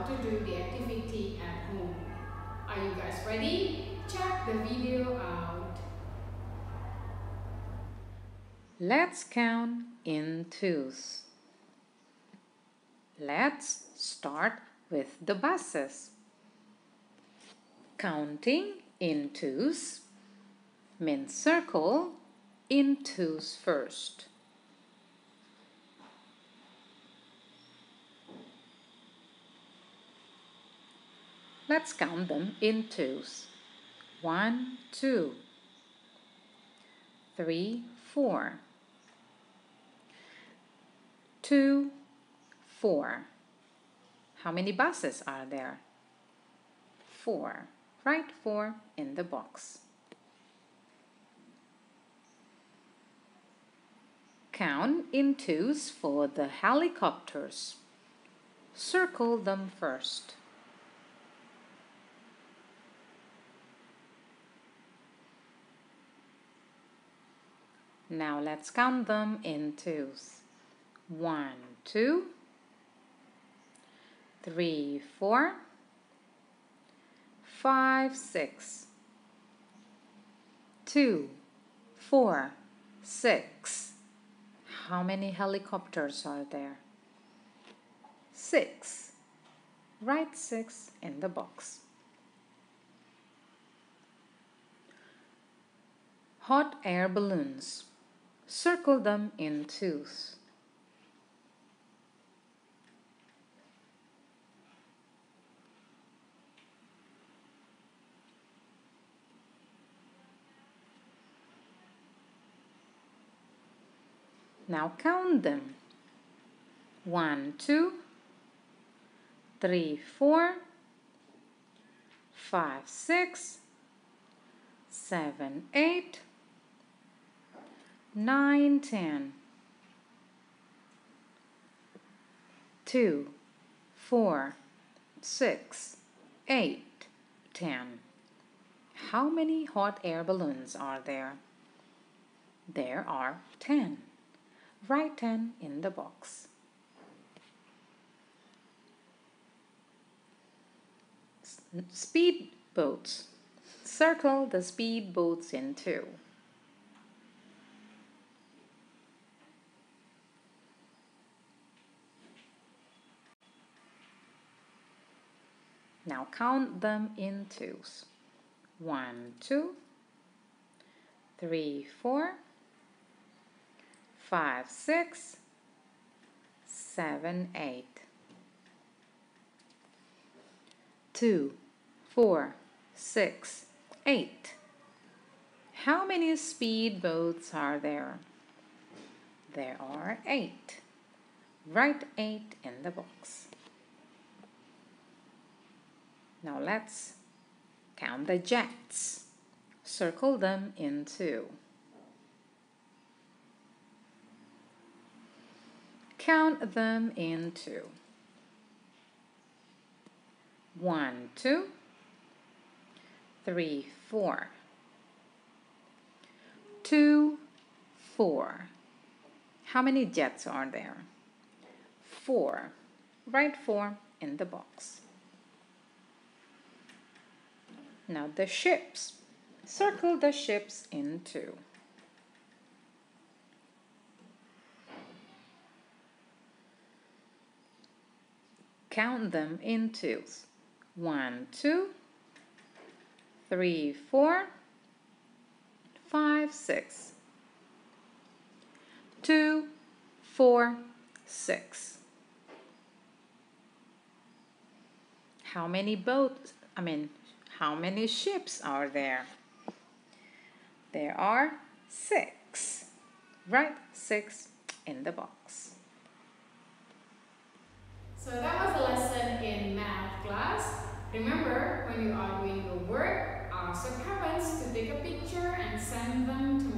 how to do the activity at home. Are you guys ready? Check the video out. Let's count in twos. Let's start with the buses. Counting in twos means circle in twos first. Let's count them in twos. One, two, three, four, two, four. How many buses are there? Four. Write four in the box. Count in twos for the helicopters. Circle them first. Now let's count them in twos. One, two, three, four, five, six, two, four, six. How many helicopters are there? Six. Write six in the box. Hot air balloons. Circle them in twos. Now count them. One, two, three, four, five, six, seven, eight, nine, ten. Two, four, six, eight, ten. How many hot air balloons are there? There are ten. Write 10 in the box. Speed boats. Circle the speed boats in two. Now count them in twos. One, two, three, four, five, six, seven, eight. Two, four, six, eight. How many speed boats are there? There are eight. Write eight in the box. Now let's count the jets. Circle them in two. Count them in two. One, two, three, four. Two, four. How many jets are there? Four. Write four in the box. Now the ships. Circle the ships in two. count them in twos. One, two, three, four, five, six. Two, four, six. How many boats, I mean, how many ships are there? There are six. Write six in the box. So that was a lesson in math class. Remember, when you are doing your work, ask your parents to take a picture and send them to